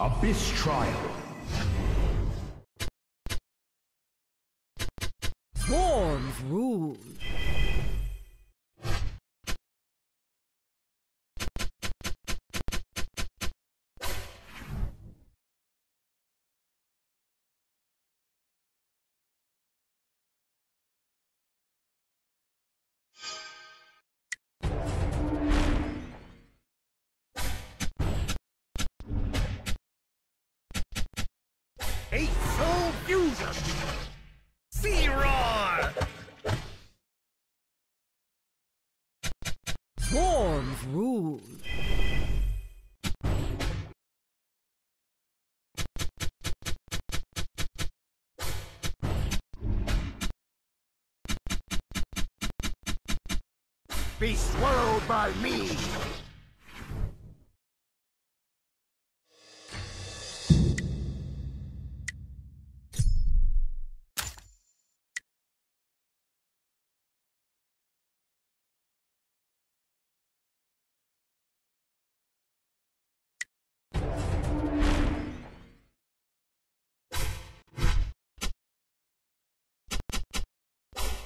Abyss Trial. Swarms rule. Fusion! Sea Roar! Swarms rule. Be swallowed by me!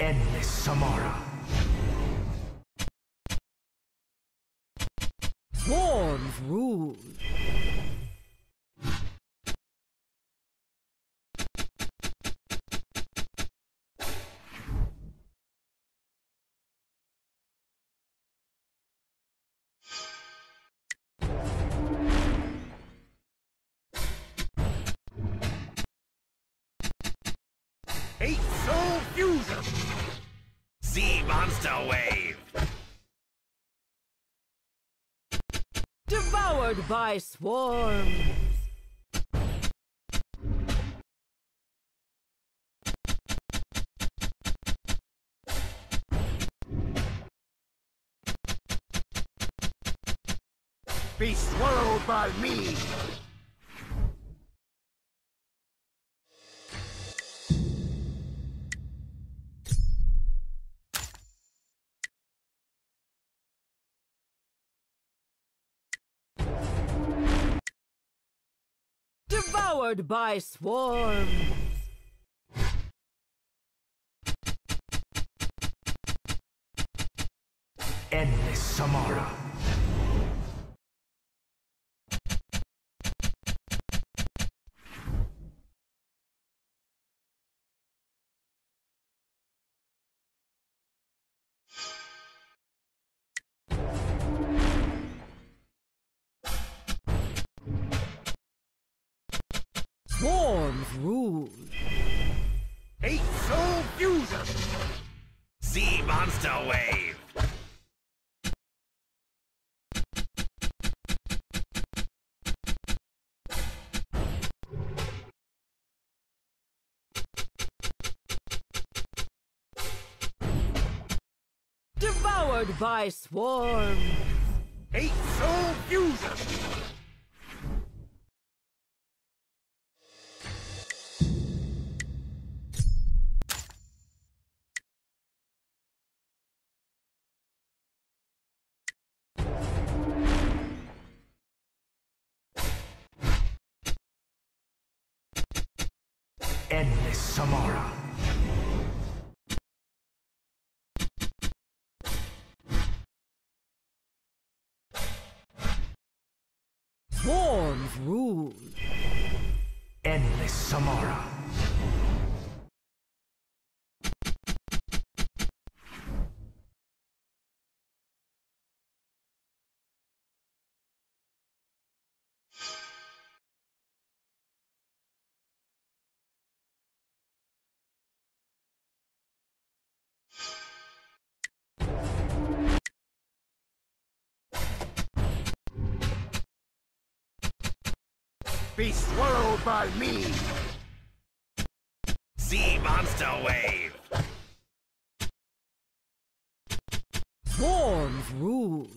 Endless Samara. Swarms rule. Eight Sea Monster Wave! Devoured by swarms. Be swallowed by me! Devoured by swarms. Endless Samara. Swarms rule. Eight Soul Fusion! Sea Monster Wave! Devoured by swarms. Eight Soul Fusion! Endless Samara. Swarms rule. Endless Samara. Be swallowed by me! Sea Monster Wave! Swarms rule.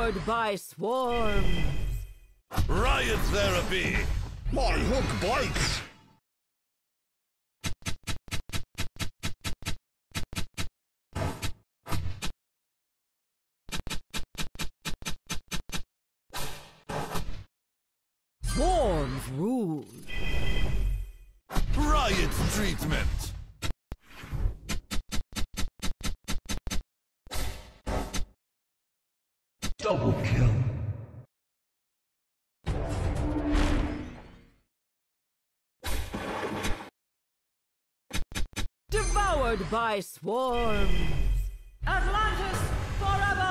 Devoured by swarms. Riot therapy! My hook bites! Swarms rule. Riot treatment! Double kill. Devoured by swarms. Atlantis forever!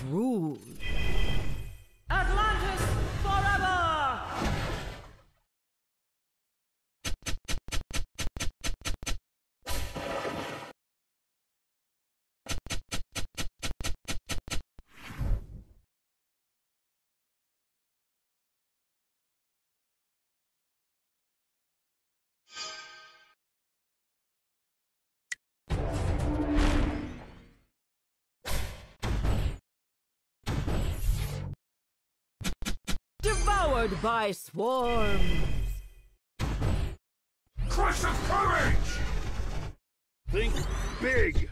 Swarms Devoured by swarms. Crush of courage! Think big!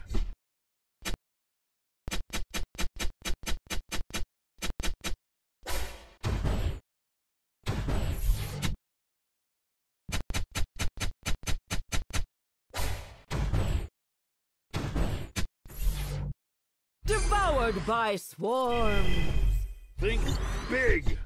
Devoured by swarms. Think big!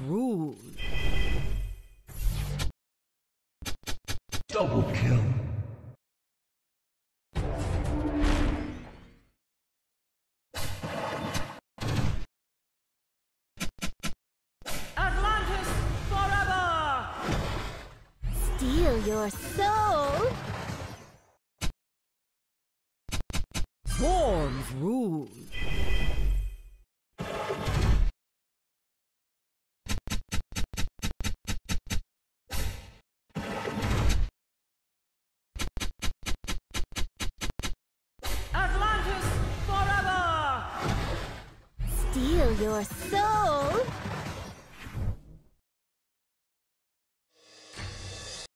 Rule. Double kill. Atlantis forever! Steal your soul? Your soul?